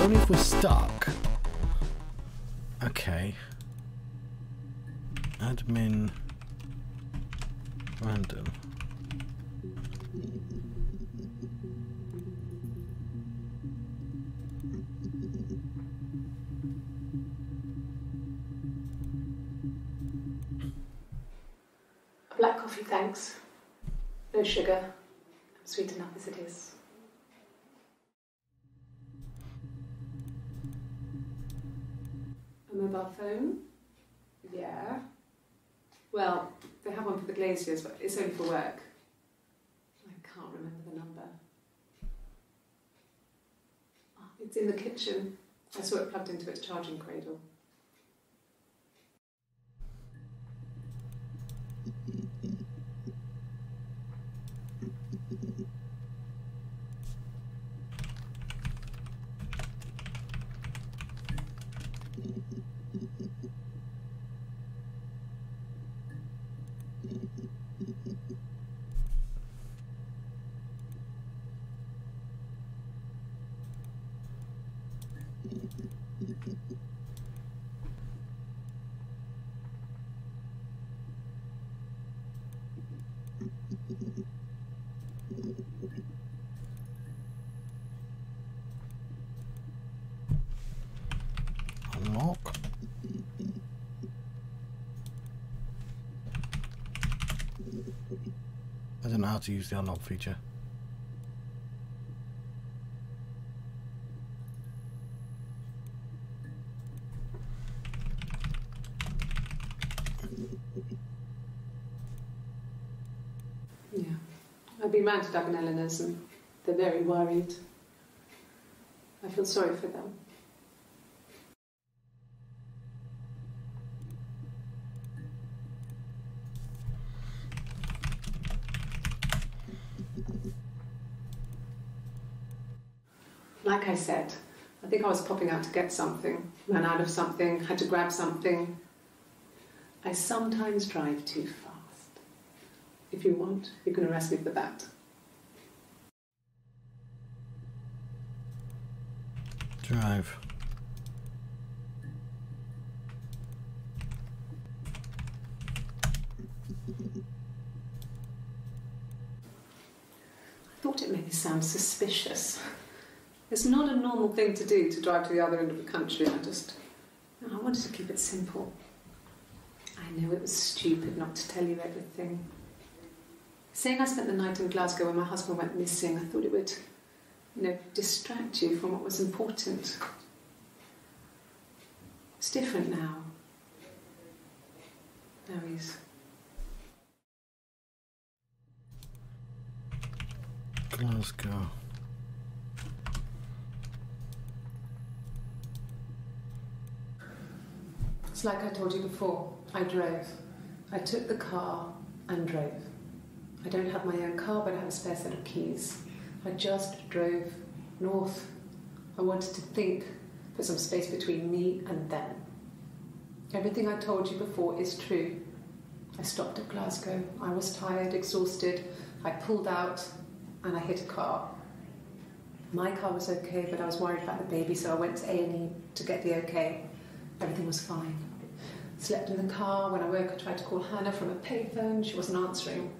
only if we're stuck. Okay. Admin. Random. A black coffee, thanks. No sugar. Sweet enough as it is. A mobile phone? Yeah. Well, they have one for the glaziers, but it's only for work. I can't remember the number. Oh, it's in the kitchen. I saw it plugged into its charging cradle. Unlock. I don't know how to use the unlock feature. Yeah. I've been round to Doug and Eleanor's and they're very worried. I feel sorry for them. Like I said, I think I was popping out to get something, ran out of something, had to grab something. I sometimes drive too fast. If you want, you can arrest me for that. Drive. I thought it made me sound suspicious. It's not a normal thing to do to drive to the other end of the country. I just. I wanted to keep it simple. I know it was stupid not to tell you everything. Saying I spent the night in Glasgow when my husband went missing, I thought it would, you know, distract you from what was important. It's different now. Now he's. Glasgow. It's like I told you before. I drove. I took the car and drove. I don't have my own car, but I have a spare set of keys. I just drove north. I wanted to think, put some space between me and them. Everything I told you before is true. I stopped at Glasgow. I was tired, exhausted. I pulled out and I hit a car. My car was okay, but I was worried about the baby, so I went to A&E to get the okay. Everything was fine. Slept in the car. When I woke, I tried to call Hannah from a payphone. She wasn't answering.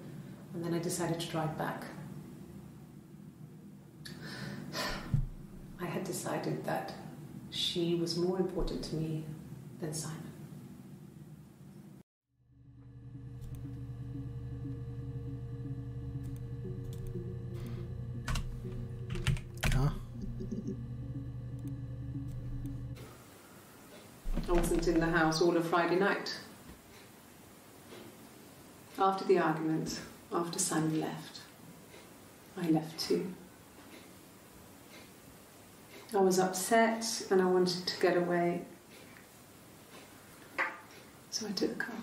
And then I decided to drive back. I had decided that she was more important to me than Simon. In the house all of Friday night. After the argument, after Simon left, I left too. I was upset and I wanted to get away. So I took the car.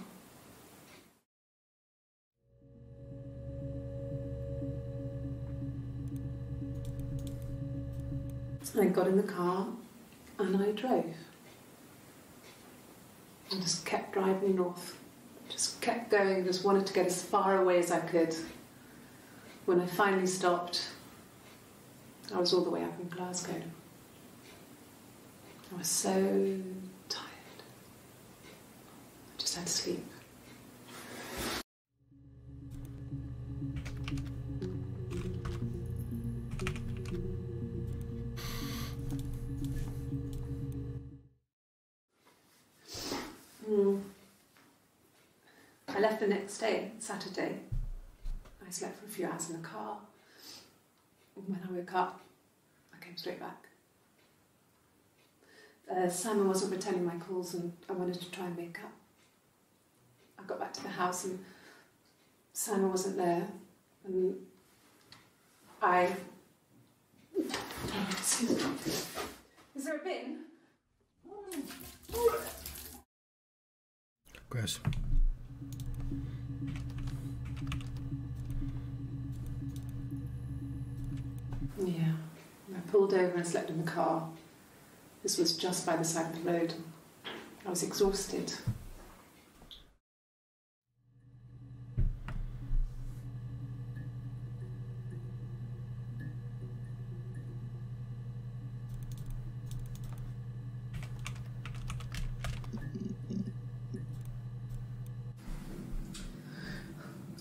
I got in the car and I drove. I just kept driving north. Just kept going, just wanted to get as far away as I could. When I finally stopped, I was all the way up in Glasgow. I was so tired. I just had to sleep. Next day, Saturday. I slept for a few hours in the car. When I woke up, I came straight back. Uh, Simon wasn't returning my calls, and I wanted to try and make up. I got back to the house, and Simon wasn't there, and I. Is there a bin? Gross. Yeah. I pulled over and slept in the car. This was just by the side of the road. I was exhausted.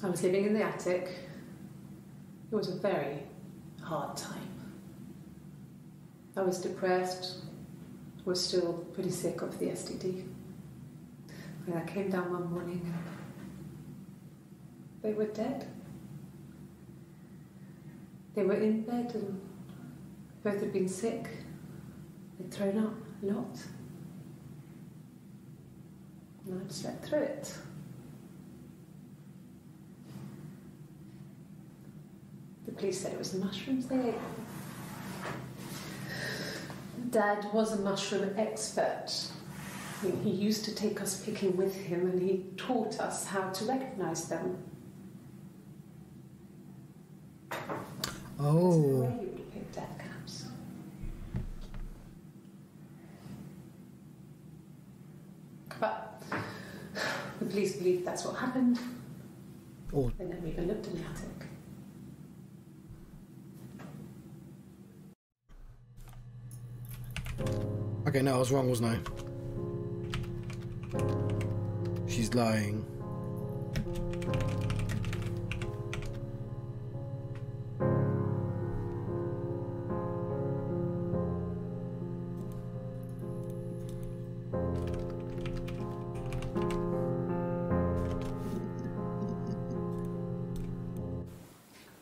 I was living in the attic. It was a very hard time. I was depressed, was still pretty sick of the STD. And I came down one morning they were dead. They were in bed and both had been sick. They'd thrown up a lot. And I'd slept through it. Police said it was the mushrooms they ate. Dad was a mushroom expert. He- used to take us picking with him and he taught us how to recognize them. There's no Oh. way you would picked death caps. But the police believe that's what happened. Oh. They never even looked in the attic. Okay, no, I was wrong, wasn't I? She's lying.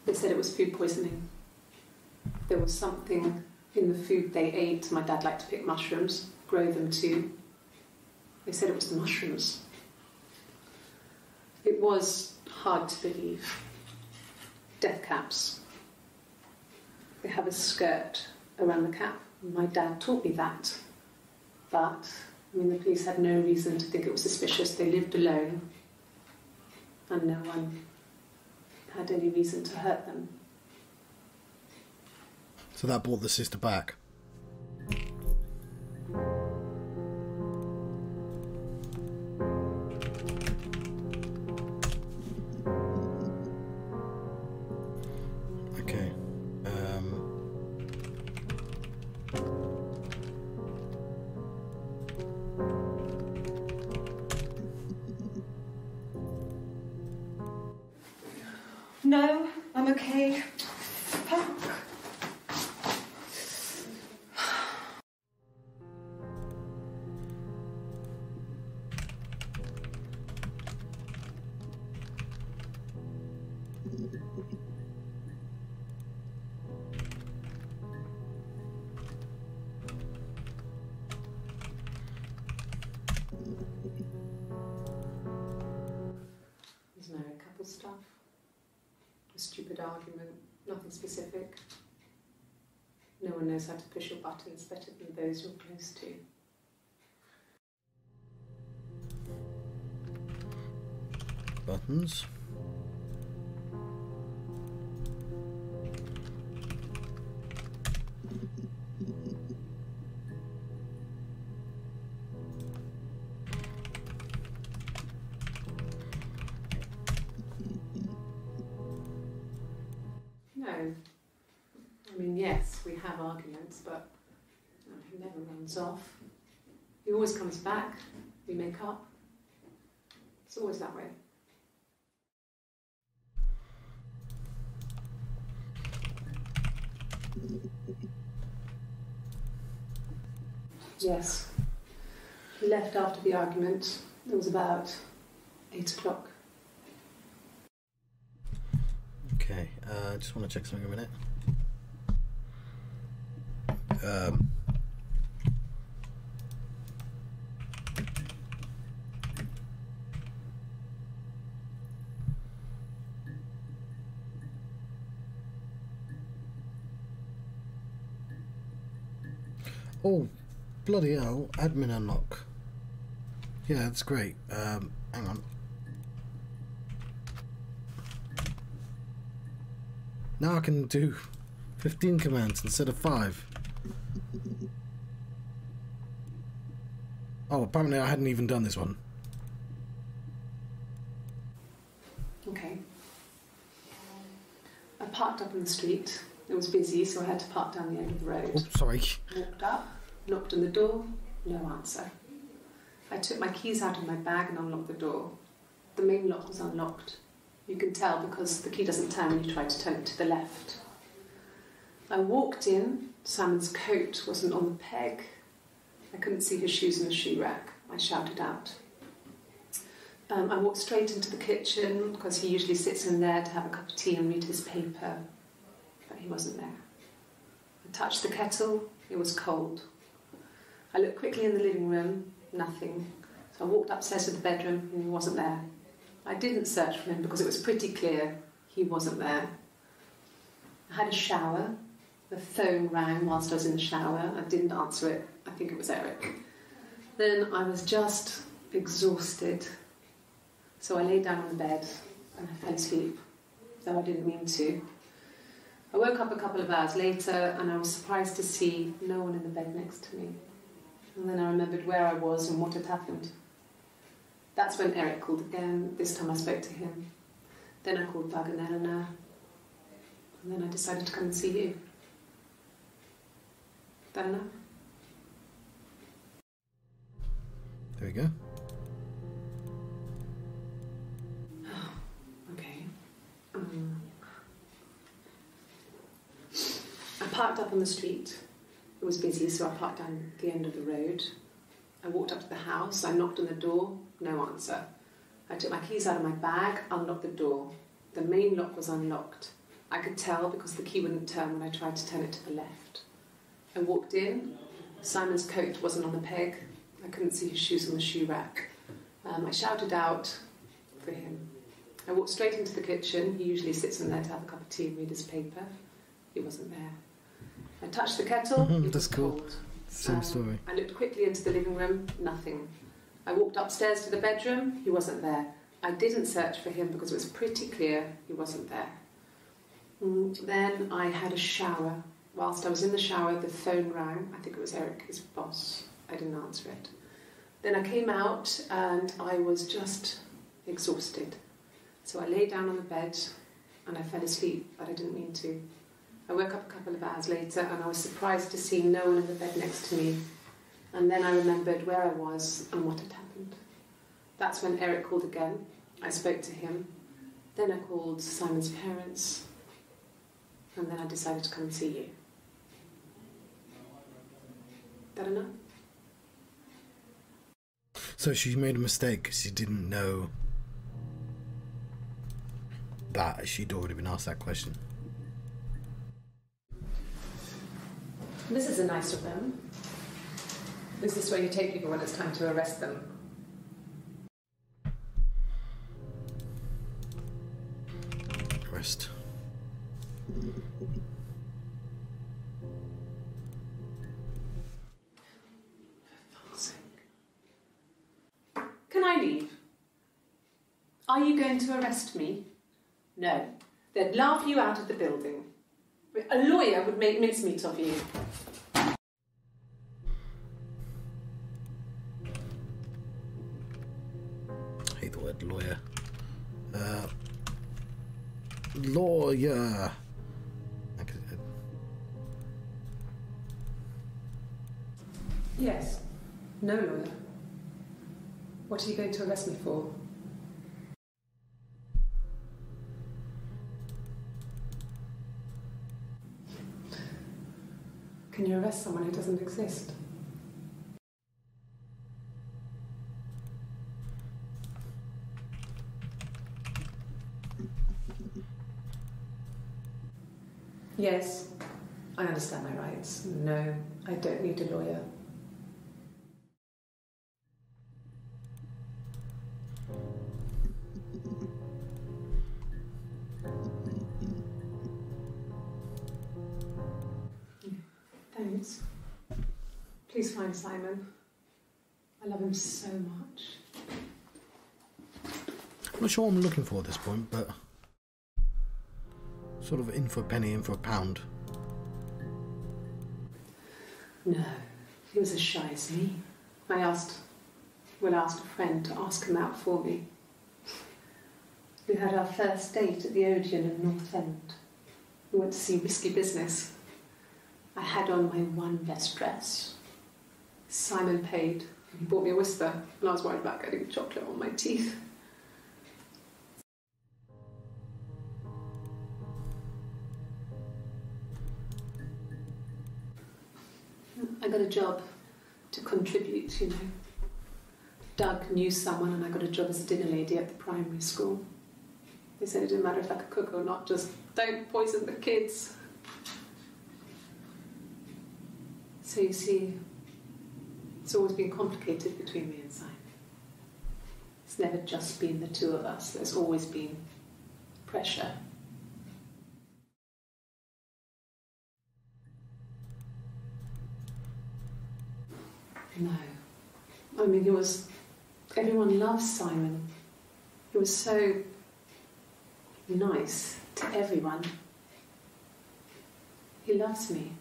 They said it was food poisoning. There was something in the food they ate. My dad liked to pick mushrooms, grow them too. They said it was the mushrooms. It was hard to believe. Death caps. They have a skirt around the cap. My dad taught me that. But, I mean, the police had no reason to think it was suspicious. They lived alone. And no one had any reason to hurt them. So that brought the sister back. Buttons better than those you're close to. buttons. Off. He always comes back. We make up. It's always that way. Yes. He left after the argument. It was about eight o'clock. Okay, uh, I just want to check something a minute. Um, oh, bloody hell, admin unlock. Yeah, that's great. Um, hang on. Now I can do 15 commands instead of 5. Oh, apparently I hadn't even done this one. Okay. I parked up in the street. It was busy, so I had to park down the end of the road. Oh, sorry. Walked up, knocked on the door, no answer. I took my keys out of my bag and unlocked the door. The main lock was unlocked. You can tell because the key doesn't turn when you try to turn it to the left. I walked in. Simon's coat wasn't on the peg. I couldn't see his shoes in the shoe rack. I shouted out. Um, I walked straight into the kitchen because he usually sits in there to have a cup of tea and read his paper, he wasn't there. I touched the kettle, it was cold. I looked quickly in the living room, nothing. So I walked upstairs to the bedroom and he wasn't there. I didn't search for him because it was pretty clear he wasn't there. I had a shower. The phone rang whilst I was in the shower. I didn't answer it. I think it was Eric. Then I was just exhausted. So I lay down on the bed and I fell asleep, though I didn't mean to. I woke up a couple of hours later and I was surprised to see no one in the bed next to me. And then I remembered where I was and what had happened. That's when Eric called again. This time I spoke to him. Then I called Doug and Eleanor. And then I decided to come and see you. That enough? There we go. Okay. Um, I parked up on the street. It was busy, so I parked down the end of the road. I walked up to the house. I knocked on the door. No answer. I took my keys out of my bag, unlocked the door. The main lock was unlocked. I could tell because the key wouldn't turn when I tried to turn it to the left. I walked in. Simon's coat wasn't on the peg. I couldn't see his shoes on the shoe rack. Um, I shouted out for him. I walked straight into the kitchen. He usually sits in there to have a cup of tea and read his paper. He wasn't there. I touched the kettle. Mhm, that's cool. cold. Same Um, story. I looked quickly into the living room. Nothing. I walked upstairs to the bedroom. He wasn't there. I didn't search for him because it was pretty clear he wasn't there. Mm, Then I had a shower. Whilst I was in the shower, the phone rang. I think it was Eric, his boss. I didn't answer it. Then I came out and I was just exhausted. So I lay down on the bed and I fell asleep, but I didn't mean to. I woke up a couple of hours later and I was surprised to see no one in the bed next to me. And then I remembered where I was and what had happened. That's when Eric called again. I spoke to him. Then I called Simon's parents. And then I decided to come and see you. That enough? So she made a mistake she didn't know that she'd already been asked that question. This is a nicer room. Is this is where you take people when it's time to arrest them? Rest. Can I leave? Are you going to arrest me? No. They'd laugh you out of the building. A lawyer would make mincemeat of you. I hate the word lawyer. Uh, lawyer. Yes. No lawyer. What are you going to arrest me for? Can you arrest someone who doesn't exist? Yes, I understand my rights. No, I don't need a lawyer. Sure I'm looking for at this point, but sort of in for a penny, in for a pound. No, he was as shy as me. I asked, well, asked a friend to ask him out for me. We had our first date at the Odeon in North End. We went to see Risky Business. I had on my one best dress. Simon paid. He bought me a Wispa, and I was worried about getting chocolate on my teeth. Got a job to contribute, you know. Doug knew someone, and I got a job as a dinner lady at the primary school. They said it didn't matter if I could cook or not, just don't poison the kids. So you see, it's always been complicated between me and Simon. It's never just been the two of us, there's always been pressure. No. I mean, he was. Everyone loves Simon. He was so nice to everyone. He loves me.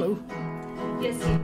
Hello. Yes,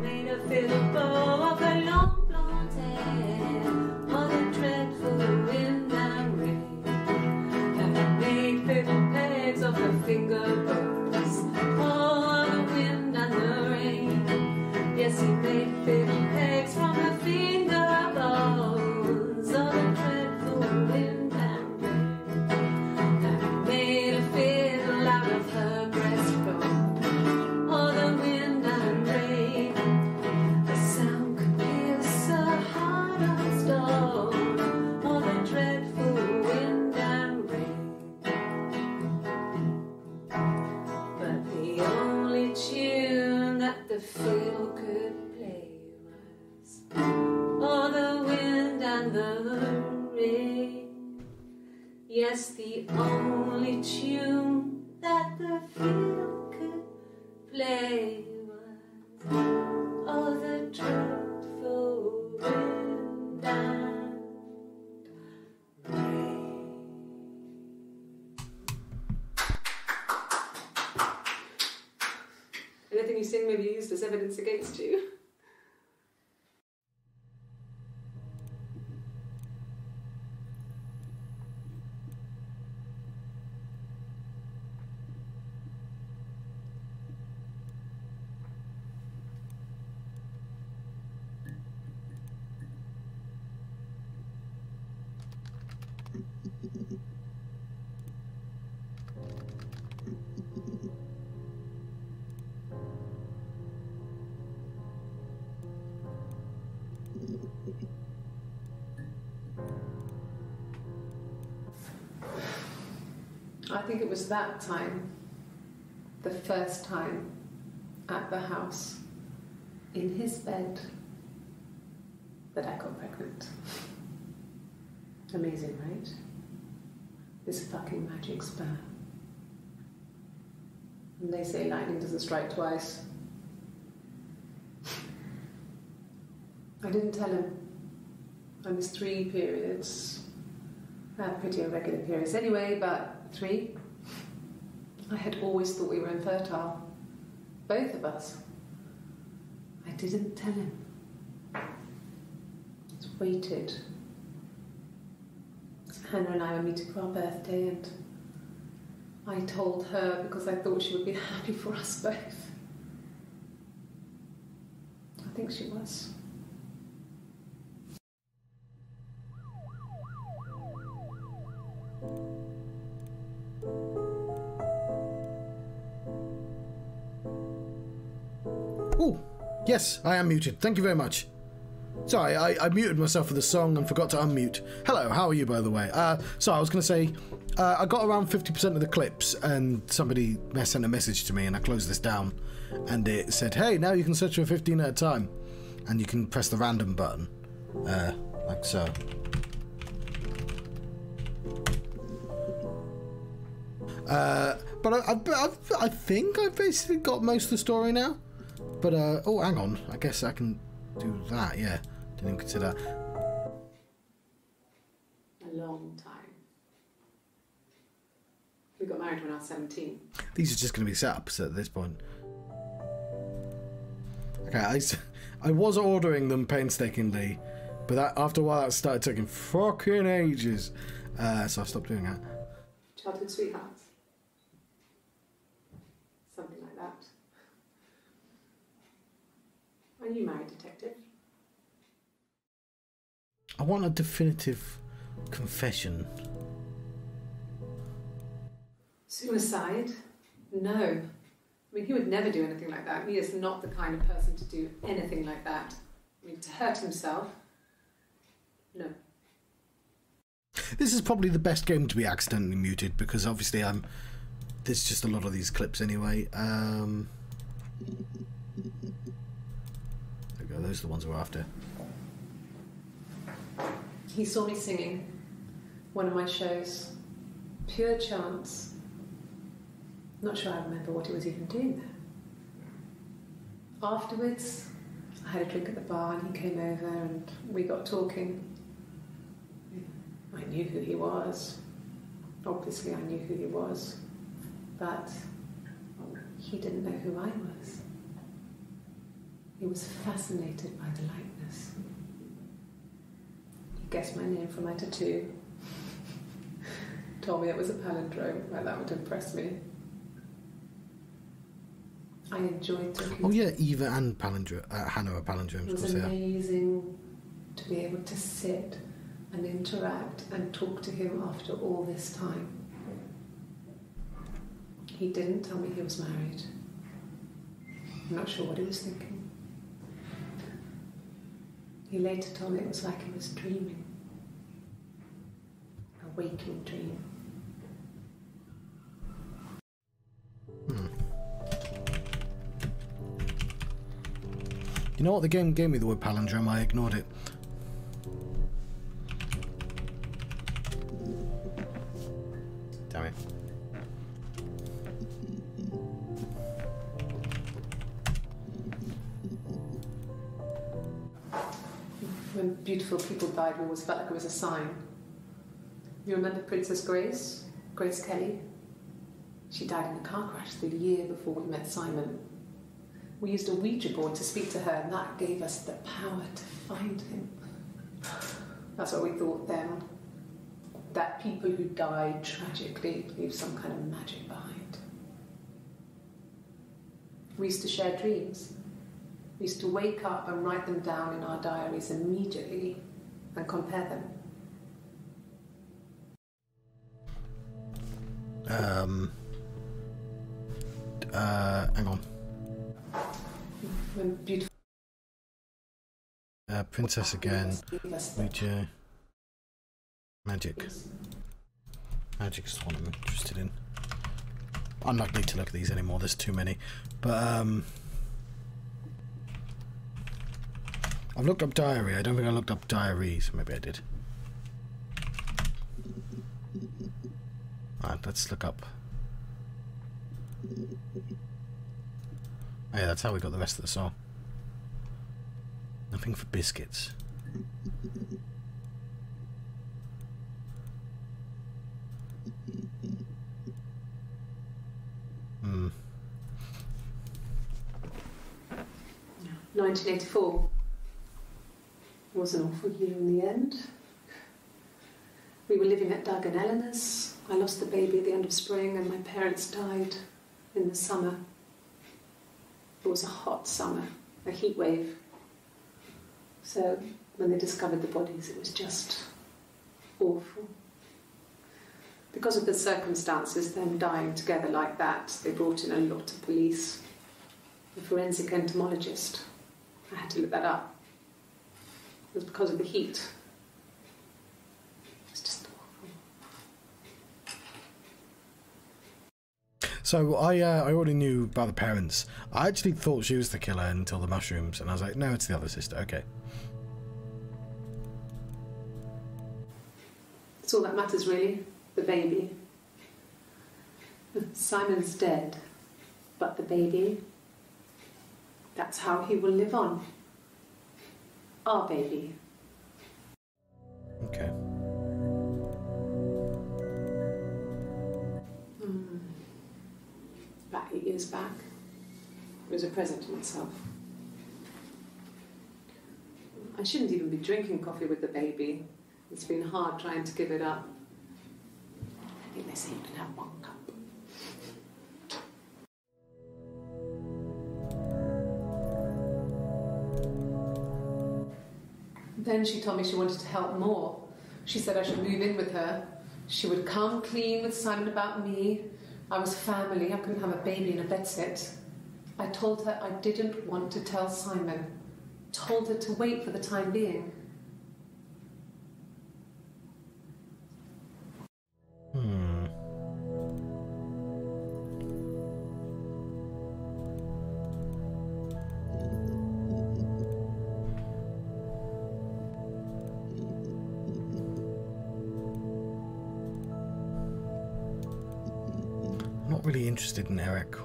I think it was that time, the first time at the house, in his bed, that I got pregnant. Amazing, right? This fucking magic sperm. And they say lightning doesn't strike twice. I didn't tell him. I missed three periods. I have pretty irregular periods anyway, but three. I had always thought we were infertile. Both of us. I didn't tell him. Just waited. Hannah and I were meeting for our birthday, and I told her because I thought she would be happy for us both. I think she was. Yes, I am muted. Thank you very much. Sorry, I, I muted myself for the song and forgot to unmute. Hello, how are you, by the way? Uh, so I was going to say, uh, I got around 50% of the clips, and somebody sent a message to me, and I closed this down, and it said, hey, now you can search for 15 at a time, and you can press the random button, uh, like so. Uh, but I, I, I, I think I've basically got most of the story now. But, uh, oh, hang on. I guess I can do that, yeah. Didn't even consider that. A long time. We got married when I was 17. These are just going to be setups at this point. Okay, I was ordering them painstakingly, but that after a while that started taking fucking ages. Uh, so I stopped doing that. Childhood sweethearts. Something like that. Are you married, detective? I want a definitive confession. Suicide? No. I mean, he would never do anything like that. He is not the kind of person to do anything like that. I mean, to hurt himself? No. This is probably the best game to be accidentally muted because obviously I'm. There's just a lot of these clips anyway. Um, there we go. Those are the ones we're after. He saw me singing one of my shows. Pure chance. Not sure I remember what he was even doing there. Afterwards, I had a drink at the bar and he came over and we got talking. I knew who he was. Obviously, I knew who he was. But he didn't know who I was. He was fascinated by the likeness. He guessed my name from my tattoo. Told me it was a palindrome, that would impress me. I enjoyed talking Oh yeah, Eva and Palindrome, uh, Hannah are It palindromes. Was course amazing to be able to sit and interact and talk to him after all this time. He didn't tell me he was married. I'm not sure what he was thinking. He later told me it was like he was dreaming. A waking dream. Hmm. You know what? The game gave me the word palindrome. I ignored it. Beautiful people died, always felt like it was a sign. You remember Princess Grace? Grace Kelly? She died in a car crash the year before we met Simon. We used a Ouija board to speak to her, and that gave us the power to find him. That's what we thought then. That people who died tragically leave some kind of magic behind. We used to share dreams. We used to wake up and write them down in our diaries immediately and compare them. Um. Uh, hang on. Beautiful Uh, Princess again. gave us the Ouija. Magic. Magic is the one I'm interested in. I'm not need to look at these anymore. There's too many. But um. I've looked up diary. I don't think I looked up diaries. Maybe I did. Alright, let's look up. Oh, yeah, that's how we got the rest of the song. Nothing for biscuits. Hmm. 1984 was an awful year in the end. We were living at Doug and Eleanor's. I lost the baby at the end of spring, and my parents died in the summer. It was a hot summer, a heat wave. So when they discovered the bodies, it was just awful. Because of the circumstances, them dying together like that, they brought in a lot of police. A forensic entomologist. I had to look that up. Was because of the heat. It's just awful. So I uh, I already knew about the parents. I actually thought she was the killer until the mushrooms, and I was like, no, it's the other sister. Okay. It's all that matters, really. The baby. Simon's dead, but the baby, that's how he will live on. Our baby. Okay. Mm. About eight years back. It was a present to myself. I shouldn't even be drinking coffee with the baby. It's been hard trying to give it up. I think they say you can have one cup. Then she told me she wanted to help more. She said I should move in with her. She would come clean with Simon about me. I was family. I couldn't have a baby in a bedsit. I told her I didn't want to tell Simon. Told her to wait for the time being. Really interested in Eric.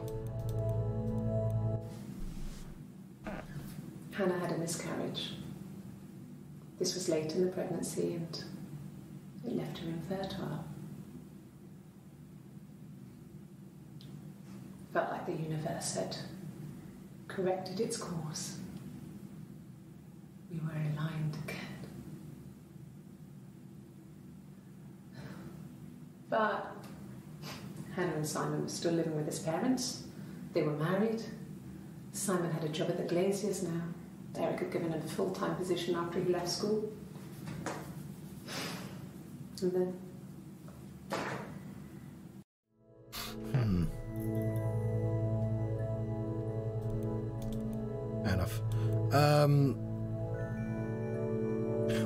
Hannah had a miscarriage. This was late in the pregnancy and it left her infertile. Felt like the universe had corrected its course. We were aligned again. But Hannah and Simon was still living with his parents. They were married. Simon had a job at the Glaziers now. Eric had given him a full time position after he left school. And then Hmm. Fair enough. Um,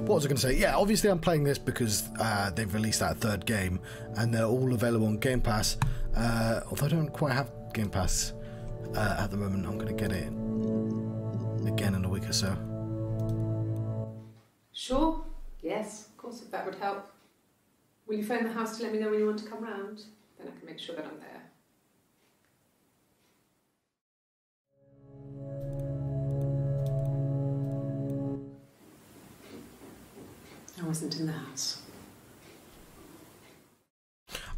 what was I going to say? Yeah, obviously I'm playing this because uh, they've released that third game, and they're all available on Game Pass. Uh, although I don't quite have Game Pass uh, at the moment, I'm going to get it again in a week or so. Sure. Yes, of course, if that would help. Will you phone the house to let me know when you want to come round? Then I can make sure that I'm there. I wasn't in the house.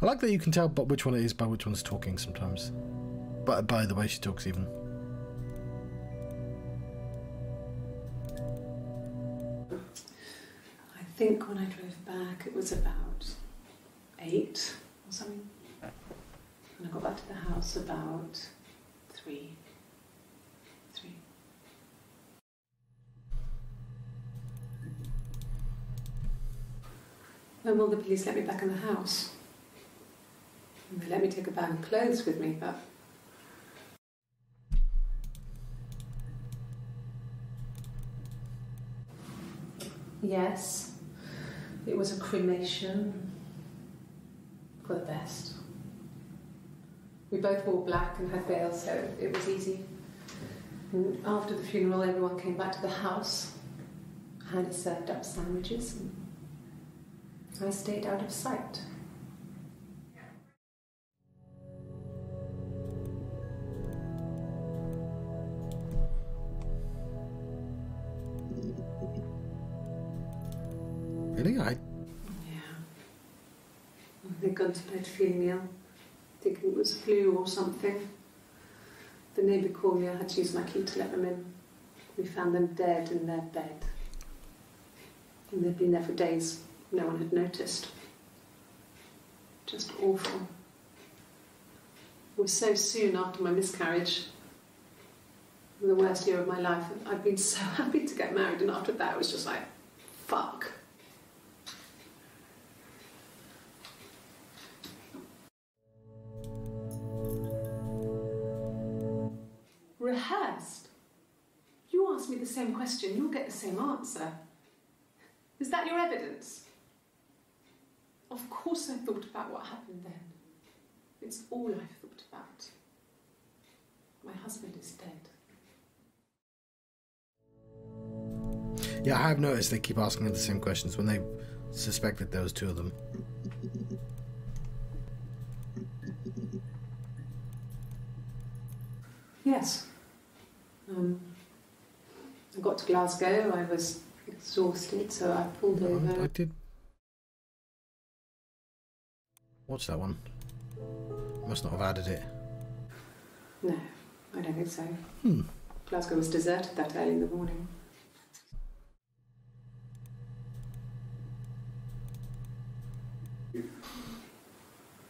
I like that you can tell which one it is by which one's talking sometimes. But by the way she talks, even. I think when I drove back, it was about eight or something. And I got back to the house about three. Three. When will the police let me back in the house? Take a bag of clothes with me, but Yes, it was a cremation for the best. We both wore black and had veils, so it was easy. And after the funeral, everyone came back to the house. Hannah served up sandwiches and I stayed out of sight. They'd gone to bed feeling ill, thinking it was flu or something. The neighbour called me, I had to use my key to let them in. We found them dead in their bed. And they'd been there for days. No one had noticed. Just awful. It was so soon after my miscarriage. The worst year of my life. I'd been so happy to get married, and after that, it was just like, fuck. Same question, you'll get the same answer. Is that your evidence? Of course I thought about what happened then. It's all I've thought about. My husband is dead. Yeah, I have noticed they keep asking the same questions when they suspect that there was two of them. Yes. Um, I got to Glasgow, I was exhausted, so I pulled I, I over. did watch that one. Must not have added it. No, I don't think so. Hmm. Glasgow was deserted that early in the morning.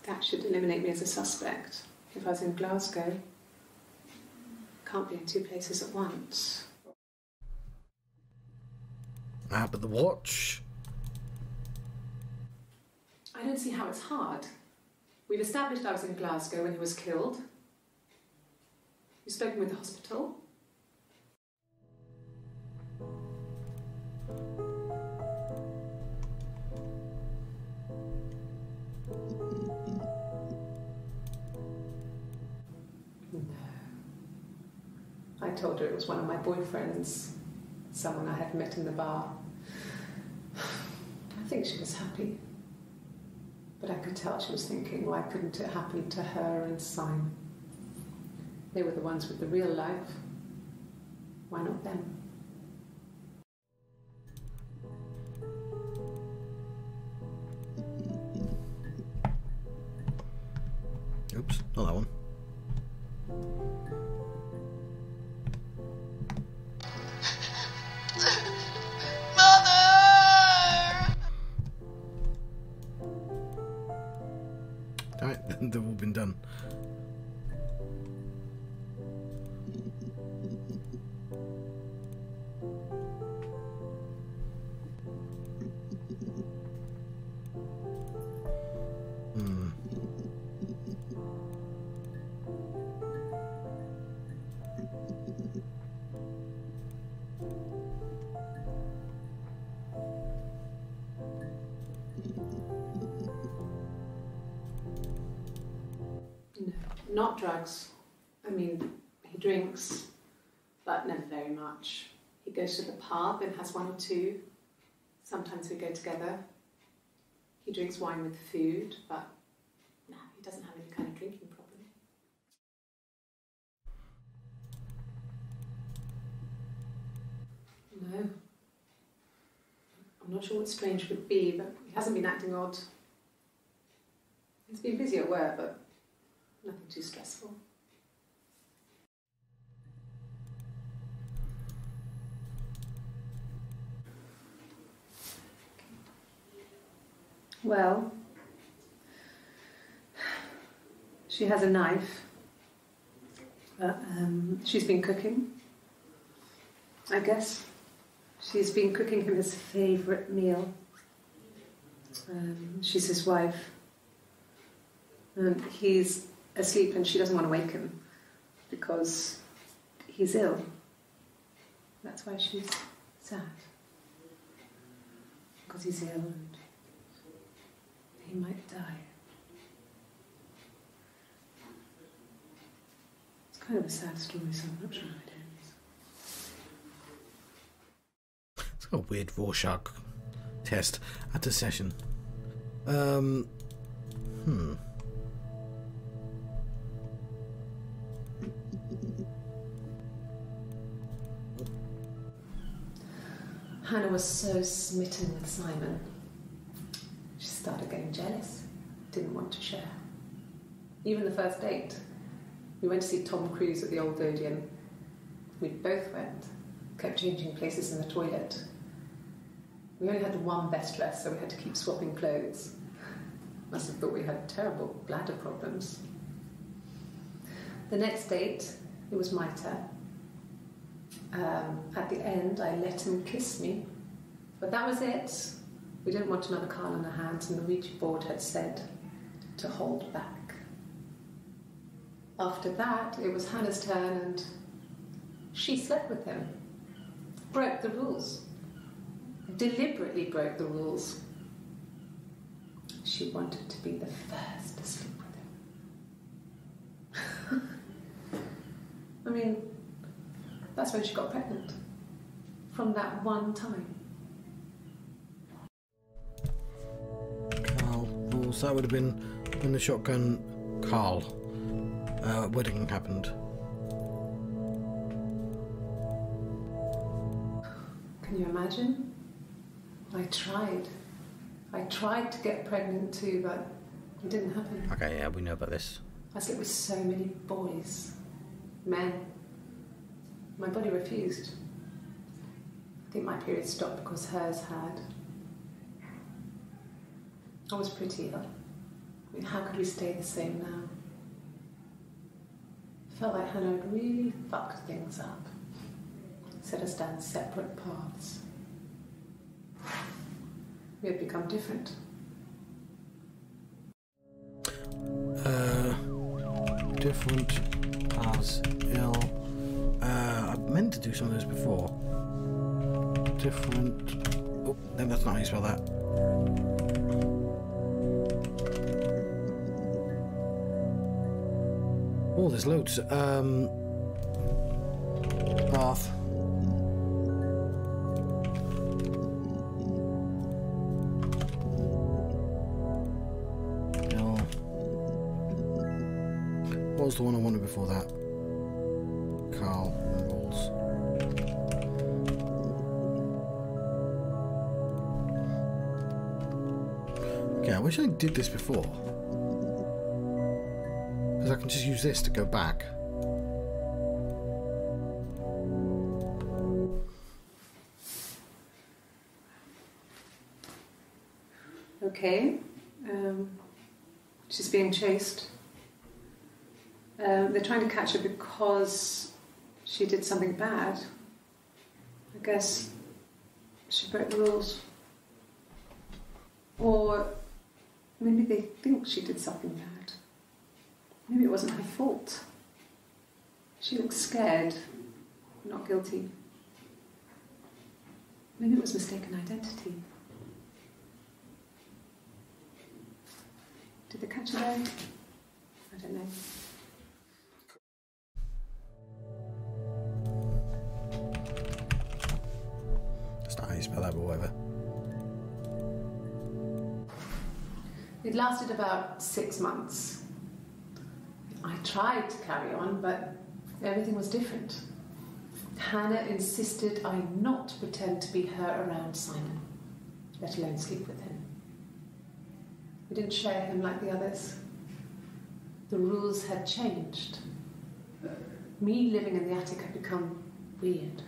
That should eliminate me as a suspect. If I was in Glasgow, can't be in two places at once. Ah, but the watch. I don't see how it's hard. We've established I was in Glasgow when he was killed. You've spoken with the hospital. No. I told her it was one of my boyfriends, someone I had met in the bar. I think she was happy. But I could tell she was thinking, why couldn't it happen to her and Simon? They were the ones with the real life. Why not them? Oops, not that one. Damn it, they've all been done. Drugs. I mean, he drinks, but never very much. He goes to the pub and has one or two. Sometimes we go together. He drinks wine with food, but no, he doesn't have any kind of drinking problem. No. I'm not sure what strange would be, but he hasn't been acting odd. He's been busy at work, but nothing too stressful. Well, she has a knife. But, um, she's been cooking. I guess she's been cooking him his favourite meal. Um, she's his wife. And he's asleep and she doesn't want to wake him because he's ill. That's why she's sad. Because he's ill and he might die. It's kind of a sad story, so I'm not sure how it ends. It's a weird Rorschach test at a session. Um, hmm. Hannah was so smitten with Simon. She started getting jealous, didn't want to share. Even the first date, we went to see Tom Cruise at the Old Odeon. We both went, kept changing places in the toilet. We only had the one best dress, so we had to keep swapping clothes. Must have thought we had terrible bladder problems. The next date, it was my turn. Um, at the end, I let him kiss me, but that was it. We didn't want another Carl in our hands, and the Ouija board had said to hold back. After that, it was Hannah's turn, and she slept with him. Broke the rules. Deliberately broke the rules. She wanted to be the first to sleep with him. I mean, that's when she got pregnant. From that one time. Carl rules. That would have been when the shotgun Carl uh, wedding happened. Can you imagine? I tried. I tried to get pregnant too, but it didn't happen. Okay, yeah, we know about this. I slept with so many boys, men. My body refused. I think my period stopped because hers had. I was pretty ill. I mean, how could we stay the same now? I Felt like Hannah had really fucked things up, set us down separate paths. We had become different. Uh, different paths, ill. Uh, I meant to do some of this before. Different. Oh, no, that's not how you spell that. Oh, there's loads. Um, bath. Ill. What was the one I wanted before that? Did this before. Because I can just use this to go back. Okay. Um, she's being chased. Um, they're trying to catch her because she did something bad. I guess she broke the rules. Or maybe they think she did something bad. Maybe it wasn't her fault. She looks scared, not guilty. Maybe it was mistaken identity. Did they catch her there? I don't know. That's not how you spell that, but whatever. It lasted about six months. I tried to carry on, but everything was different. Hannah insisted I not pretend to be her around Simon, let alone sleep with him. We didn't share him like the others. The rules had changed. Me living in the attic had become weird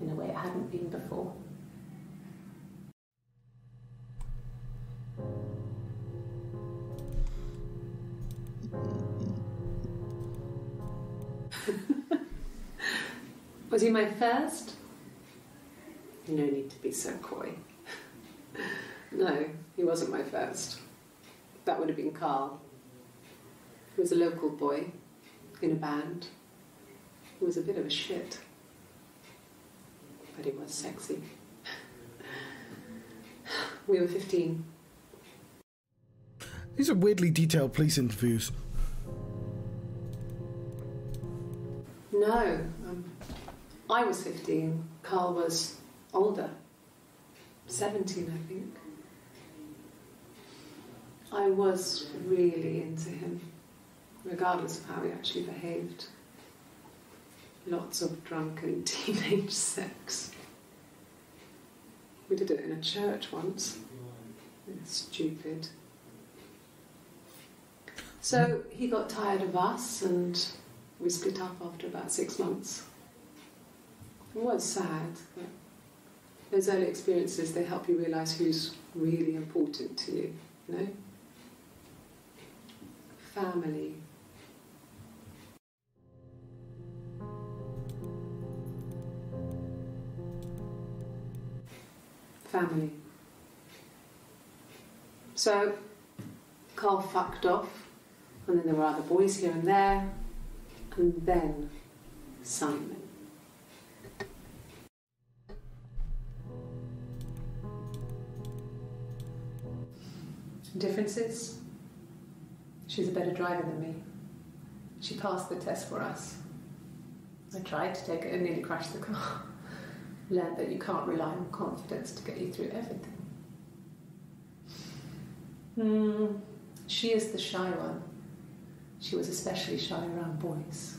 in a way it hadn't been before. Was he my first? No need to be so coy. no, he wasn't my first. That would have been Carl. He was a local boy in a band. He was a bit of a shit. But he was sexy. we were 15. These are weirdly detailed police interviews. No, um, I was 15. Carl was older. 17, I think. I was really into him, regardless of how he actually behaved. Lots of drunken teenage sex. We did it in a church once. It's Stupid. So he got tired of us and we split up after about six months. It was sad, but those early experiences they help you realise who's really important to you, you know? Family. Family. So, Carl fucked off, and then there were other boys here and there, and then Simon. Differences? She's a better driver than me. She passed the test for us. I tried to take it and nearly crashed the car. Learned that you can't rely on confidence to get you through everything. Hmm. She is the shy one. She was especially shy around boys.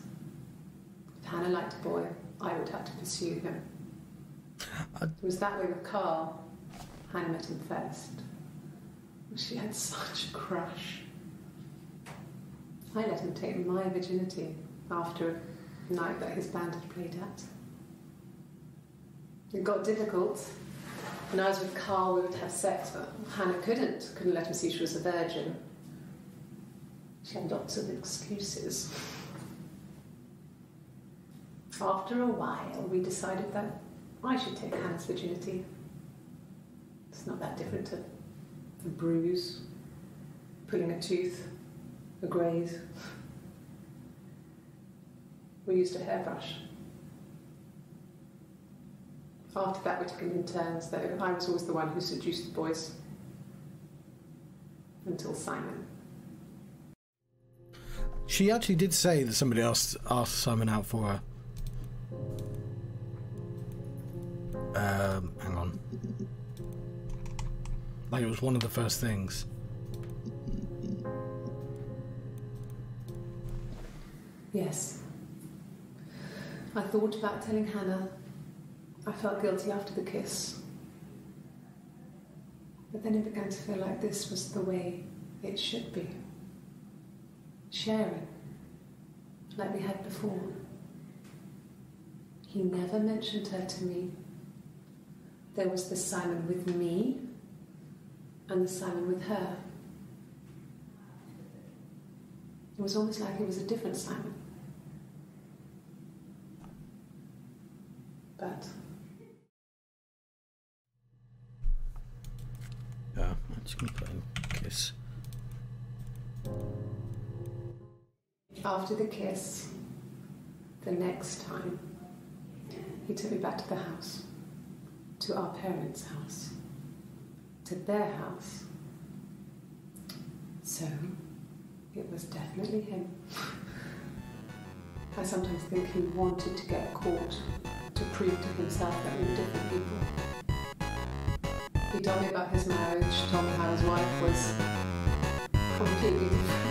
If Hannah liked a boy, I would have to pursue him. It was that way with Carl. Hannah met him first. She had such a crush. I let him take my virginity after a night that his band had played at. It got difficult. When I was with Carl, we would have sex, but Hannah couldn't. Couldn't let him see she was a virgin. She had lots of excuses. After a while, we decided that I should take Hannah's virginity. It's not that different to a bruise, pulling a tooth, a graze. We used a hairbrush. After that, we took it in turns, though I was always the one who seduced the boys. Until Simon. She actually did say that somebody else asked Simon out for her. Um, hang on. Like it was one of the first things. Yes. I thought about telling Hannah. I felt guilty after the kiss. But then it began to feel like this was the way it should be. Sharing, like we had before. He never mentioned her to me. There was the Simon with me and the Simon with her. It was almost like it was a different Simon. But Yeah, I'm just gonna put in kiss. after the kiss, the next time, he took me back to the house, to our parents' house, to their house. So, it was definitely him. I sometimes think he wanted to get caught to prove to himself that we were different people. He told me about his marriage, told me how his wife was completely different.